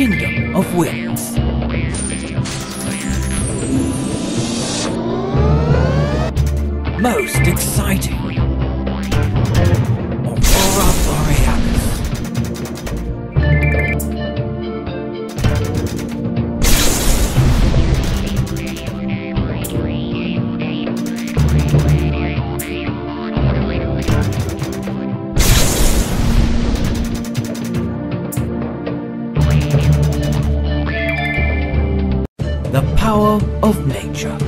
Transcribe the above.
Kingdom of Winds. Most exciting. The power of nature.